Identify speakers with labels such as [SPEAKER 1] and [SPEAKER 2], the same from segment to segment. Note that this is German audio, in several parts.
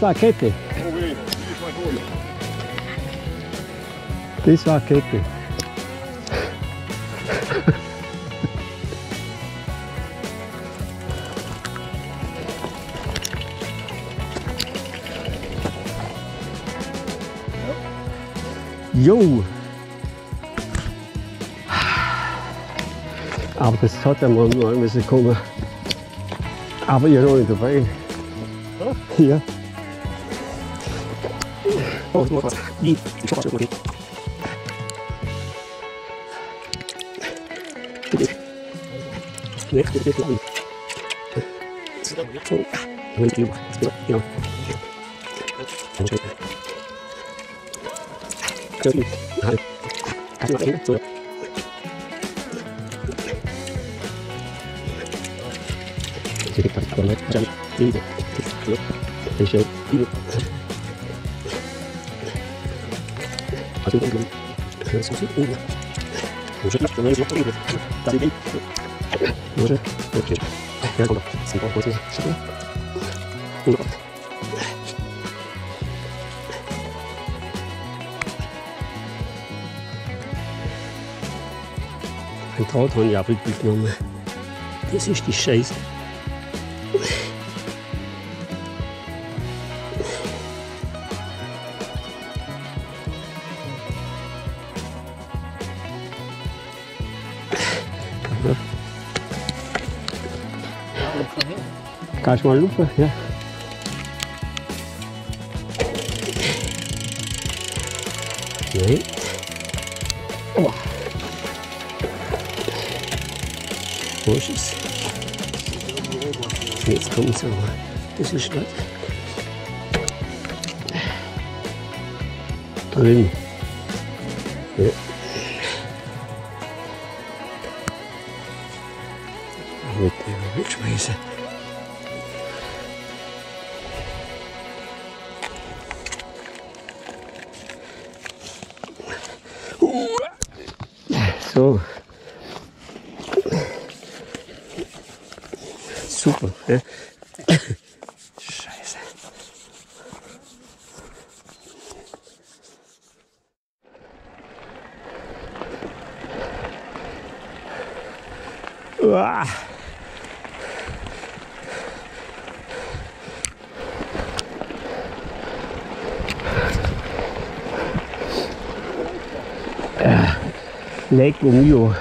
[SPEAKER 1] war Kette. Das war Kette. Jo! Aber das hat ja mal mal müssen kommen. Aber ihr noch nicht dabei. Ja.
[SPEAKER 2] 我我我，你你说话是不听。对对，对对对对对。知道我错，我丢吧，丢丢。我这个，这里哪里？还是哪里左右？这个打过来，这样，右边，左右，很熟，右。
[SPEAKER 1] Ein Traut habe ich aber genommen. Das ist die Scheiße. Kannst du mal lupen? Ja. Nein. Oh. Wo ist es? Jetzt kommt es aber. Das ist nicht. Drin. Ja. Mit dem wegschmeißen. So. Super. Ja. lễ cúng dường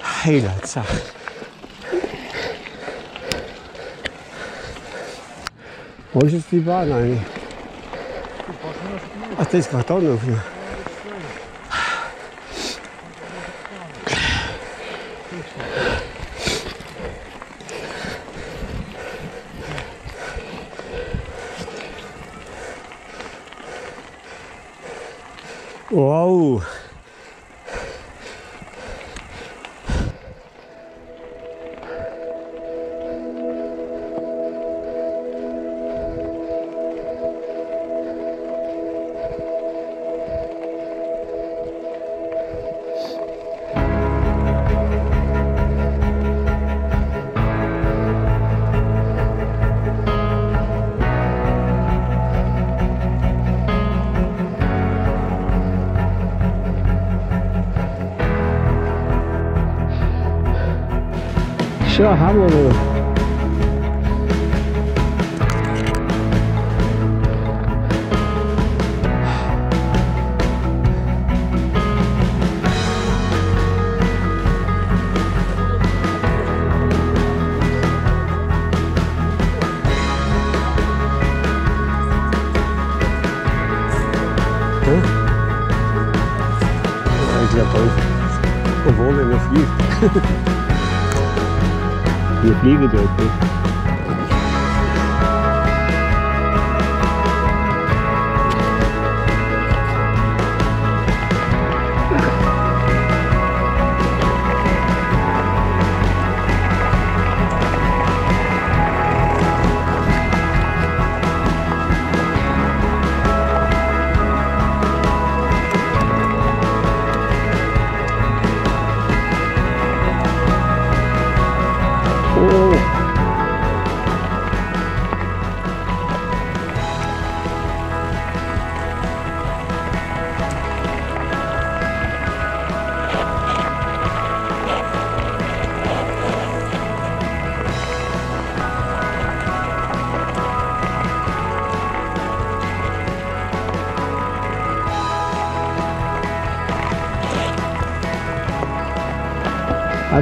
[SPEAKER 1] hay là sao? Wo ist jetzt die Bahn eigentlich? Ach, das da noch. Schon Hammer. du. Ja? Ja, ich glaube auch. Obwohl er noch 离个郊区。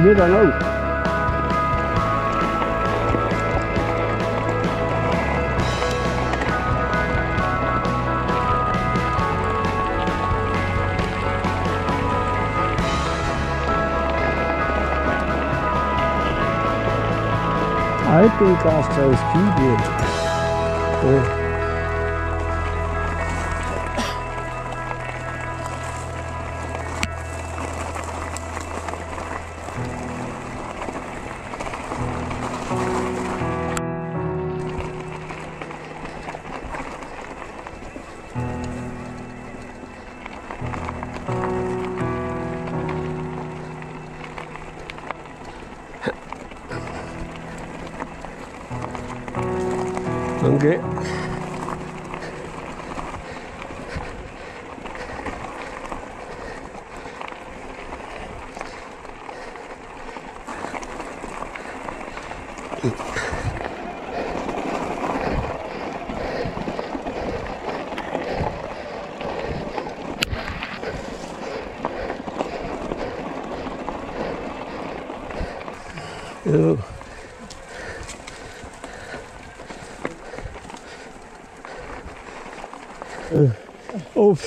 [SPEAKER 1] I I. I think I'll stay speed here. Оп.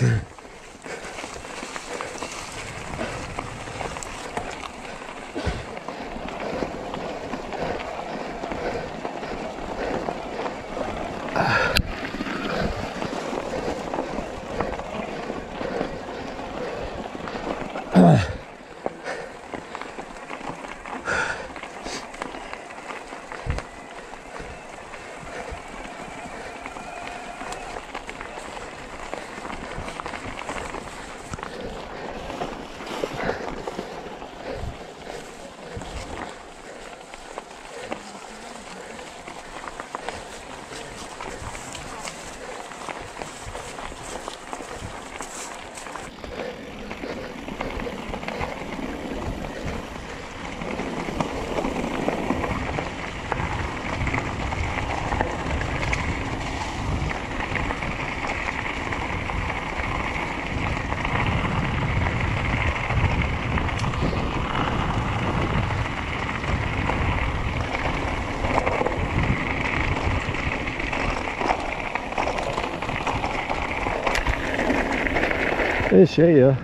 [SPEAKER 1] Das ist schön, ja.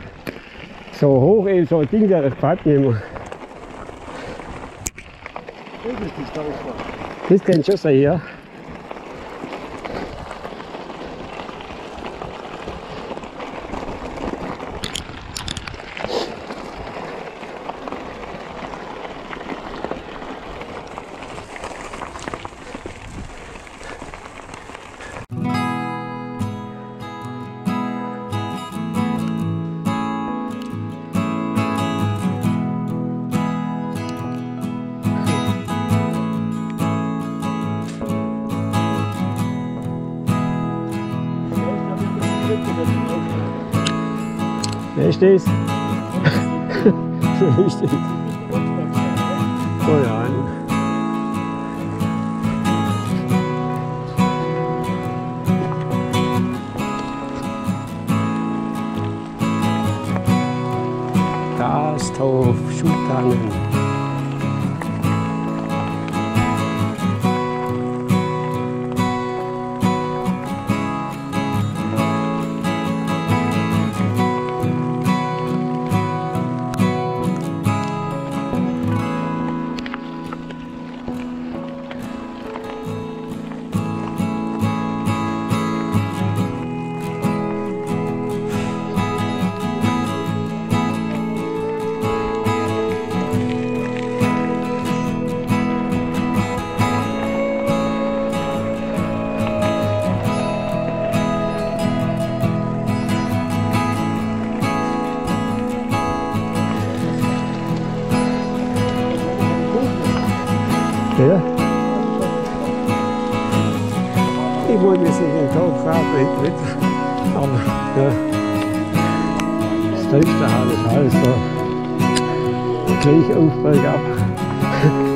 [SPEAKER 1] So hoch eben, so ein Ding, der gefällt mir immer.
[SPEAKER 2] Das ist die Staufer.
[SPEAKER 1] Das kann schon sein, ja. Wer das? Keine Ahnung. Gasthof Schutanen. Ja. Ich wollte mir in den Kopf abwickeln. Aber ja. Das Haar ist alles da. Gleich auf, bergab.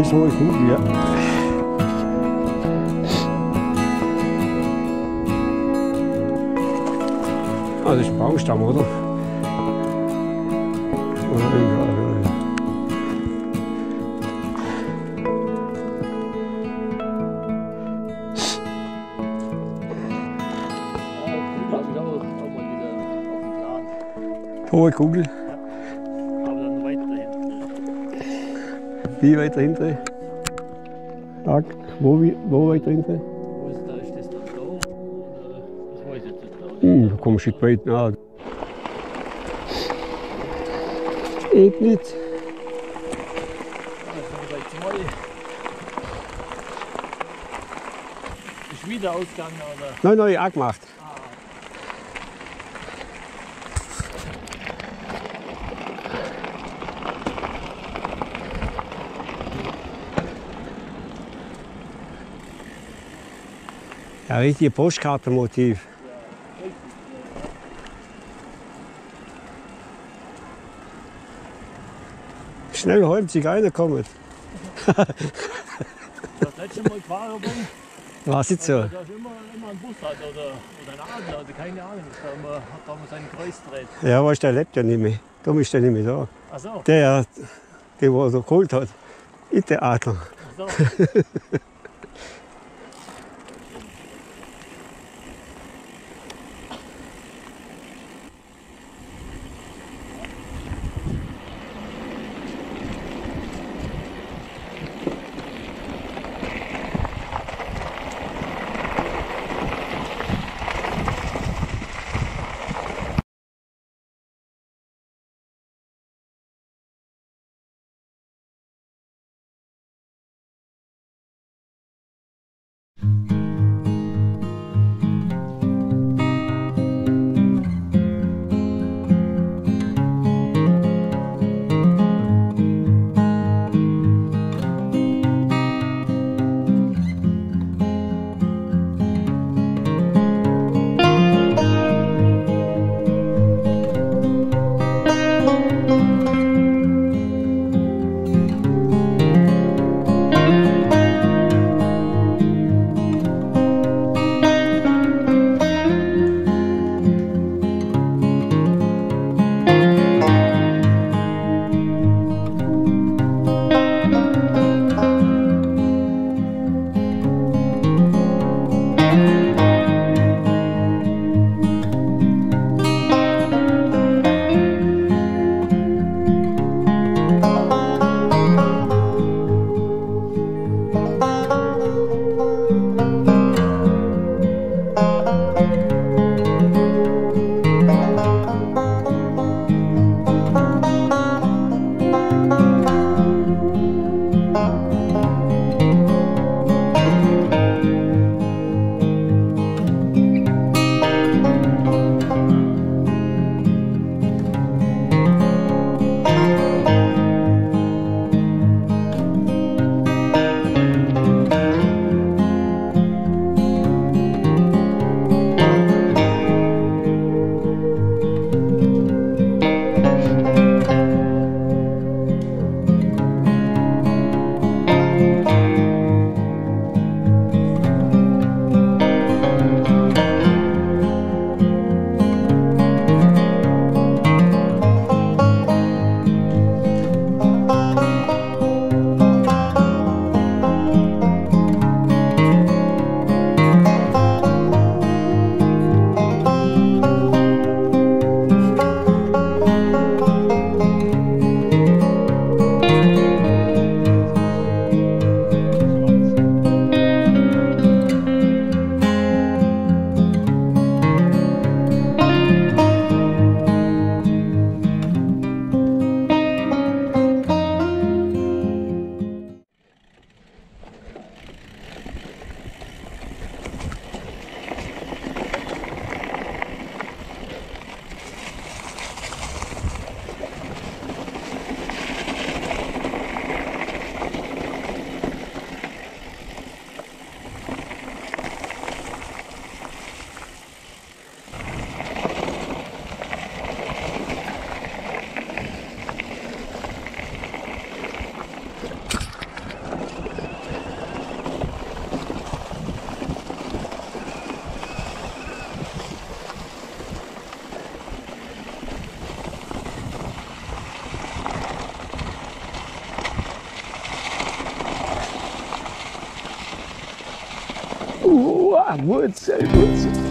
[SPEAKER 1] Das hohe Kugel, ja. Ah, das ist ein Baumstamm, oder? Oder irgendwas, Wie weiter hinten? Tag. Wo, wo weiter hinten?
[SPEAKER 2] Wo ist da? Ist das dann da? Oder das weiß ich jetzt nicht.
[SPEAKER 1] Hm, da kommst du weit nach. Nicht.
[SPEAKER 2] Ah. Ist wieder ausgegangen oder?
[SPEAKER 1] Nein, nein, auch gemacht.
[SPEAKER 2] Ah,
[SPEAKER 1] Ja, richtig Postkartenmotiv. Schnell heim, Zigeuner kommen.
[SPEAKER 2] das letzte Mal gefahren bin,
[SPEAKER 1] War es so?
[SPEAKER 2] da ist immer, immer ein Bus hat oder, oder ein Adler oder keine Ahnung. Da hat da mal seinen Kreis gedreht.
[SPEAKER 1] Ja, du, der lebt ja nicht mehr. Darum ist der nicht mehr da.
[SPEAKER 2] Ach so,
[SPEAKER 1] Der, der, der er geholt hat, ist der Adler.
[SPEAKER 2] ach so.
[SPEAKER 1] Ah, Wurzel, Wurzel. Ui.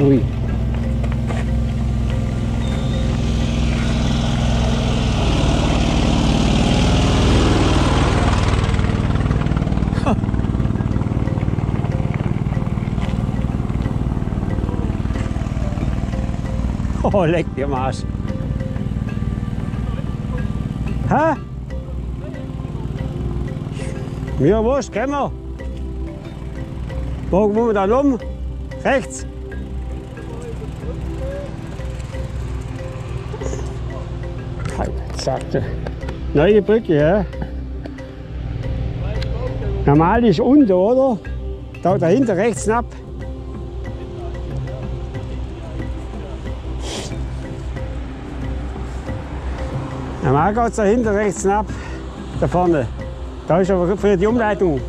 [SPEAKER 1] Ui. Oh, leck dir am Arsch. Hä? Mir wurscht, gehen wir. Wo wo wir dann um? Rechts. Sagte. Neue Brücke, ja. Normal ist unten, oder? Da dahinter rechts ab. Normal geht es da hinten rechts ab. Da vorne. Da ist aber für die Umleitung.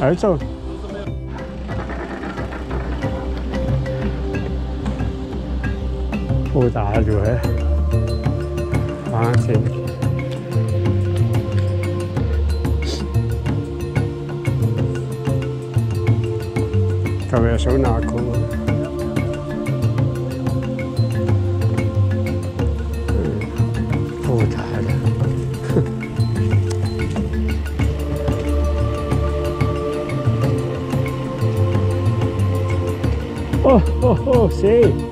[SPEAKER 1] Also. Brutal, du, hä? Wahnsinn. Da wäre schon nahe gekommen. Brutal. Oh, oh, oh, See. Wasser.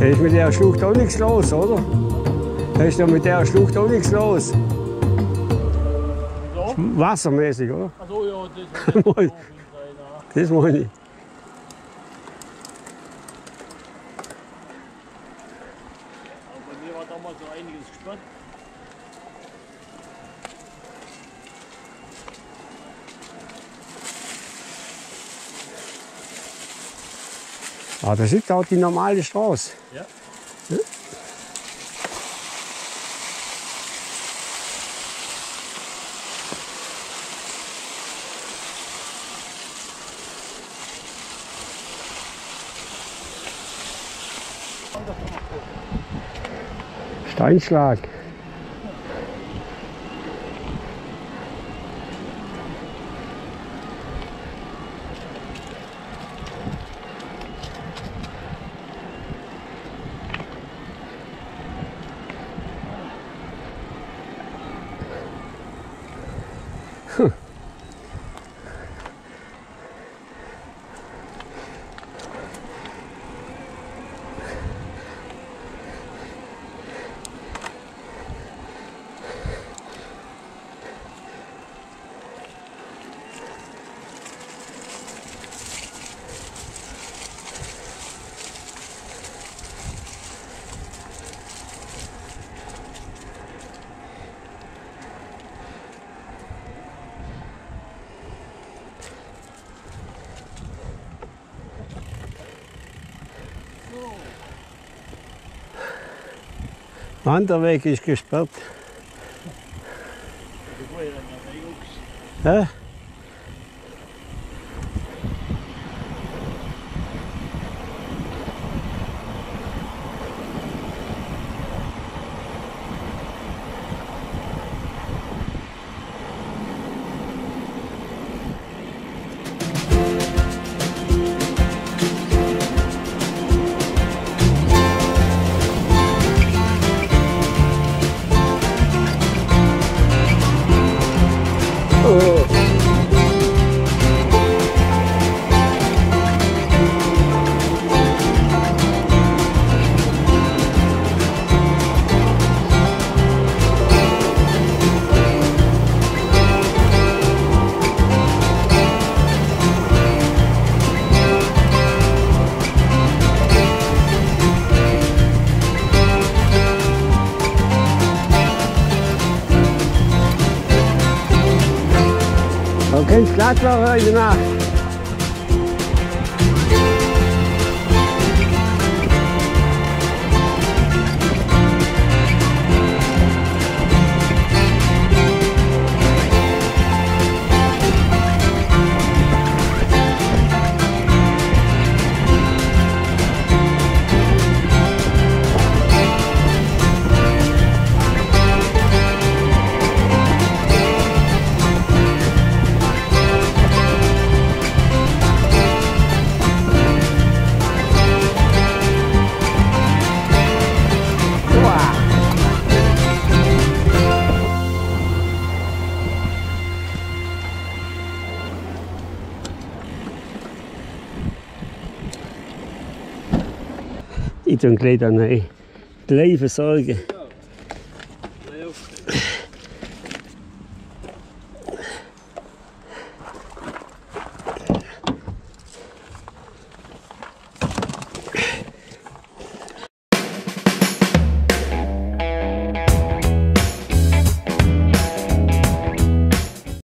[SPEAKER 1] Da ist mit der Schlucht auch nichts los, oder? Da ist ja mit der Schlucht auch nichts los. Wassermäßig, oder?
[SPEAKER 3] Achso, ja, das ist
[SPEAKER 1] Moin. Das meine ich.
[SPEAKER 3] Bei mir war damals so einiges gespannt.
[SPEAKER 1] Ah, das ist auch die normale Straße.
[SPEAKER 3] Ja.
[SPEAKER 1] Steinschlag. Wanderweg ist gesperrt.
[SPEAKER 3] Bevor
[SPEAKER 1] Du kennst Tue gleich dann rein. Gleich versorgen.